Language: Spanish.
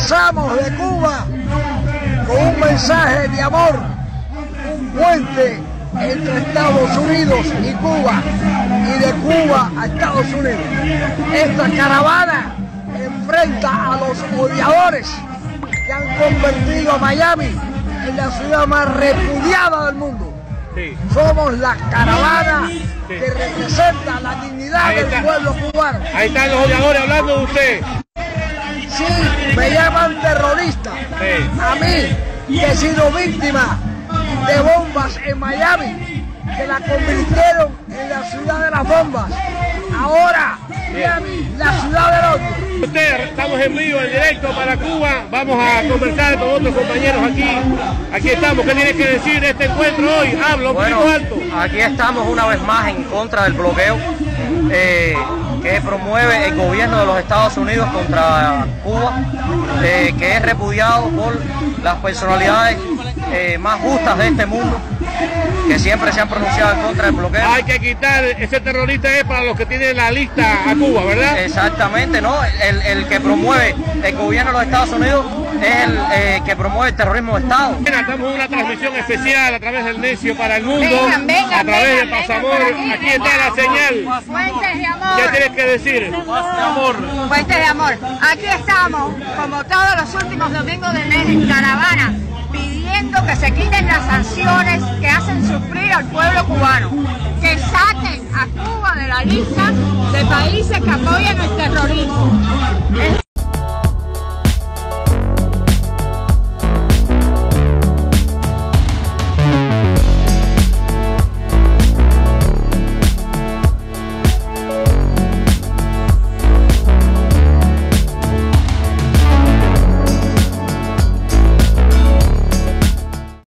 enviamos de Cuba con un mensaje de amor, un puente entre Estados Unidos y Cuba y de Cuba a Estados Unidos. Esta caravana enfrenta a los odiadores que han convertido a Miami en la ciudad más repudiada del mundo. Sí. Somos la caravana que representa la dignidad del pueblo cubano. Ahí están los odiadores hablando de usted. Sí, me llaman terrorista. Sí. A mí, que he sido víctima de bombas en Miami, que la convirtieron en la ciudad de las bombas. Ahora, Miami, la ciudad del odio. Estamos en vivo, en directo para Cuba. Vamos a conversar con otros compañeros aquí. Aquí estamos. ¿Qué tiene que decir de este encuentro hoy? Hablo Bueno, alto. aquí estamos una vez más en contra del bloqueo eh, que promueve el gobierno de los Estados Unidos contra Cuba, eh, que es repudiado por las personalidades eh, más justas de este mundo, que siempre se han pronunciado en contra del bloqueo. Hay que quitar, ese terrorista es para los que tienen la lista a Cuba, ¿verdad? Exactamente, ¿no? El, el que promueve el gobierno de los Estados Unidos el eh, que promueve el terrorismo de Estado. Estamos en una transmisión especial a través del Necio para el mundo, Vengan, vengan, a través de vengan, vengan Pasamor. aquí, Aquí está la señal. Fuentes de ¿Qué amor. tienes que decir? Fuentes de amor. Aquí estamos, como todos los últimos domingos del mes, en caravana, pidiendo que se quiten las sanciones que hacen sufrir al pueblo cubano. Que saquen a Cuba de la lista de países que apoyan el terrorismo.